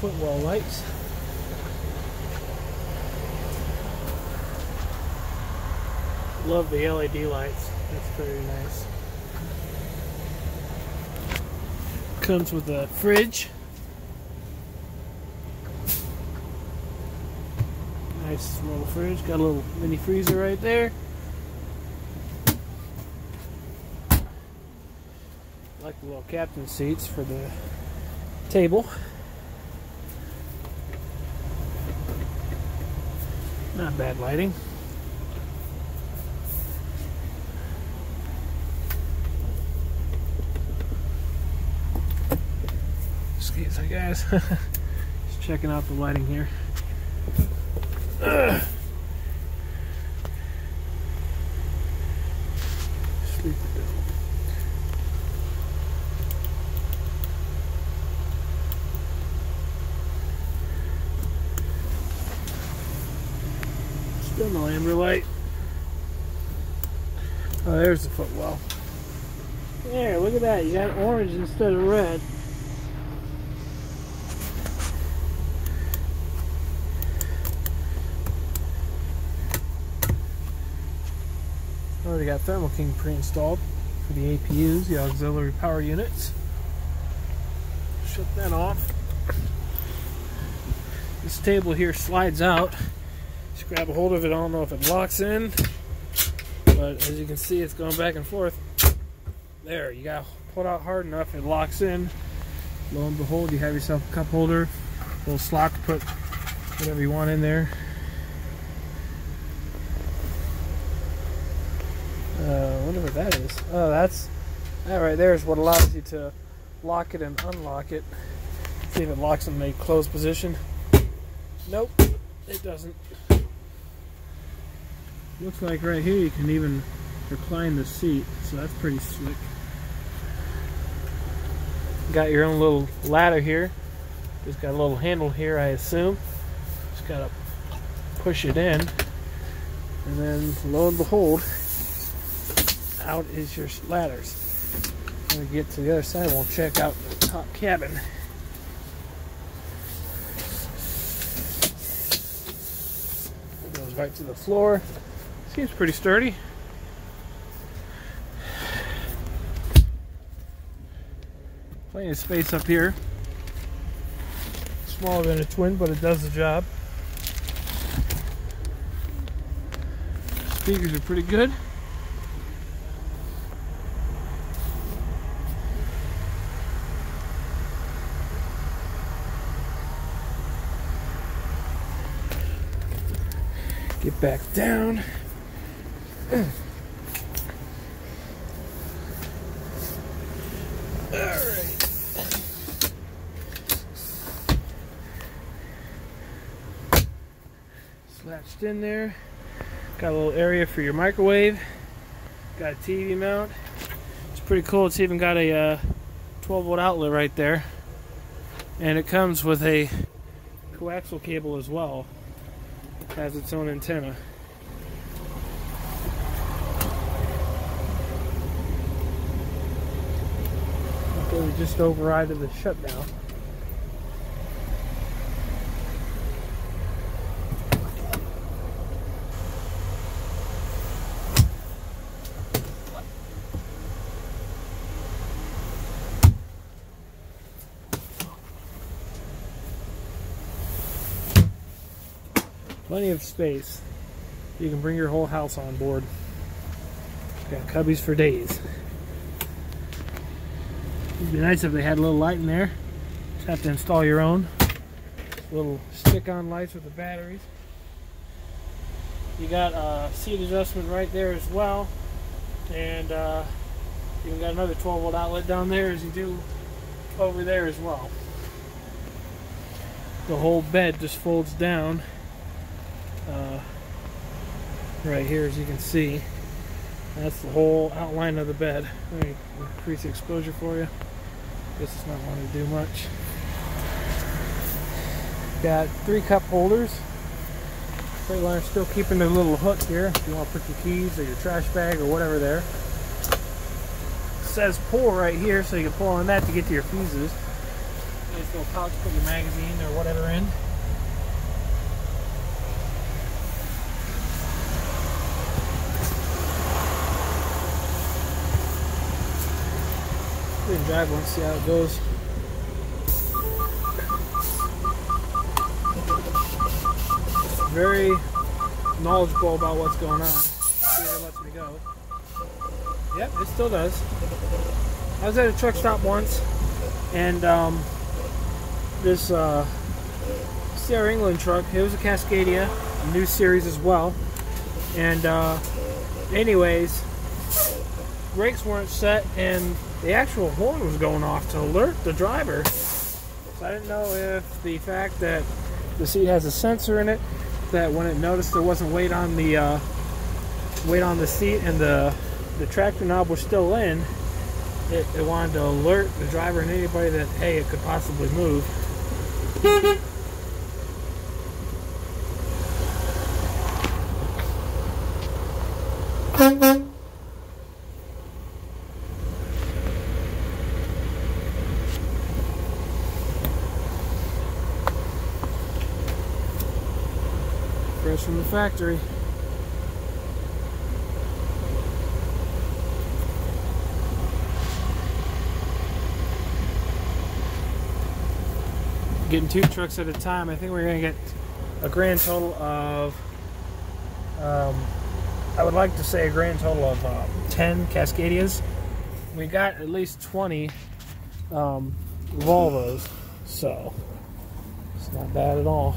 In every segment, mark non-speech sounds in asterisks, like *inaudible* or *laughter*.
footwell lights. Love the LED lights. That's very nice. Comes with a fridge. Nice little fridge. Got a little mini freezer right there. Like the little captain seats for the table. Not bad lighting. Excuse me, guys. *laughs* Just checking out the lighting here. Ugh. *clears throat* Still no light. Oh, there's the footwell. There, look at that. You got orange instead of red. Oh, Already got Thermo King pre-installed for the APUs, the auxiliary power units. Shut that off. This table here slides out. Just grab a hold of it. I don't know if it locks in, but as you can see, it's going back and forth. There, you got to pull out hard enough, it locks in. Lo and behold, you have yourself a cup holder, a little slot to put whatever you want in there. Uh, wonder what that is. Oh, that's that right there is what allows you to lock it and unlock it. See if it locks in a closed position. Nope, it doesn't. Looks like right here you can even recline the seat, so that's pretty slick. Got your own little ladder here. Just got a little handle here, I assume. Just gotta push it in, and then lo and behold, out is your ladders. When we get to the other side, we'll check out the top cabin. It goes right to the floor. Seems pretty sturdy. Plenty of space up here. Smaller than a twin, but it does the job. Speakers are pretty good. Get back down. Latched in there. Got a little area for your microwave. Got a TV mount. It's pretty cool. It's even got a uh, 12 volt outlet right there. And it comes with a coaxial cable as well has its own antenna. Just overrided the shutdown. Plenty of space. You can bring your whole house on board. Got cubbies for days. It'd be nice if they had a little light in there. Just have to install your own. Little stick-on lights with the batteries. You got a seat adjustment right there as well. And uh, you got another 12 volt outlet down there as you do over there as well. The whole bed just folds down uh, right here as you can see that's the whole outline of the bed let me increase the exposure for you this is not wanting to do much. Got three cup holders. Freightliner still keeping the little hook here if you want to put your keys or your trash bag or whatever there. It says pull right here so you can pull on that to get to your fuses. Nice little pouch put your magazine or whatever in. Can drive one, see how it goes. Very knowledgeable about what's going on. See if it lets me go. Yep, it still does. I was at a truck stop once, and um, this uh, CR England truck, it was a Cascadia, a new series as well. And uh, anyways, brakes weren't set, and the actual horn was going off to alert the driver. So I didn't know if the fact that the seat has a sensor in it, that when it noticed there wasn't weight on the uh, weight on the seat and the the tractor knob was still in, it, it wanted to alert the driver and anybody that hey it could possibly move. Fresh from the factory. Getting two trucks at a time. I think we're going to get a grand total of, um, I would like to say a grand total of uh, 10 Cascadias. We got at least 20 um, Volvos, so it's not bad at all.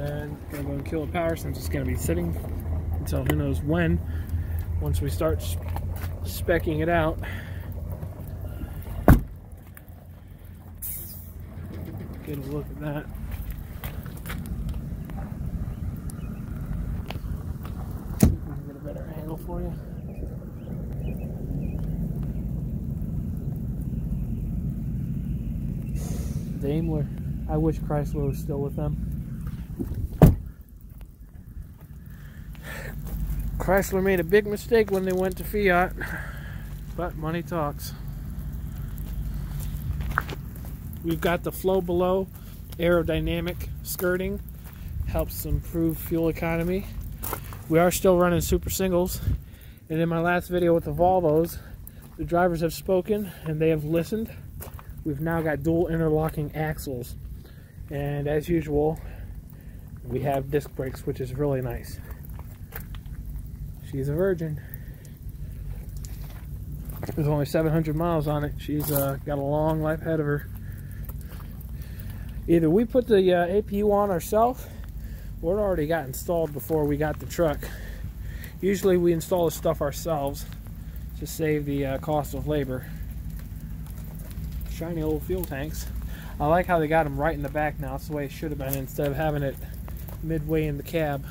Then gonna go and kill the power since it's gonna be sitting until who knows when. Once we start specking it out. Get a look at that. Can get a better angle for you. Daimler. I wish Chrysler was still with them. Chrysler made a big mistake when they went to Fiat, but money talks. We've got the flow below aerodynamic skirting, helps improve fuel economy. We are still running super singles, and in my last video with the Volvos, the drivers have spoken and they have listened. We've now got dual interlocking axles, and as usual, we have disc brakes, which is really nice. She's a virgin. There's only 700 miles on it. She's uh, got a long life ahead of her. Either we put the uh, APU on ourselves, or it already got installed before we got the truck. Usually we install the stuff ourselves to save the uh, cost of labor. Shiny old fuel tanks. I like how they got them right in the back now. It's the way it should have been instead of having it midway in the cab.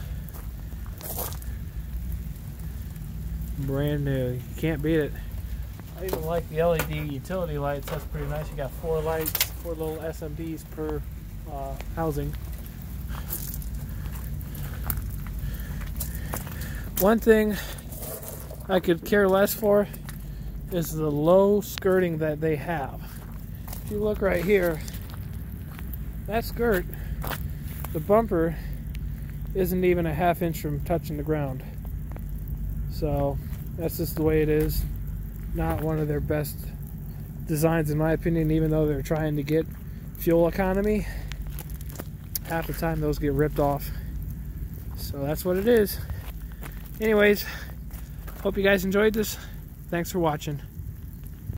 brand new. You can't beat it. I even like the LED utility lights. That's pretty nice. You got four lights, four little SMDs per uh, housing. One thing I could care less for is the low skirting that they have. If you look right here, that skirt, the bumper isn't even a half inch from touching the ground. So that's just the way it is. Not one of their best designs in my opinion, even though they're trying to get fuel economy. Half the time those get ripped off. So that's what it is. Anyways, hope you guys enjoyed this. Thanks for watching.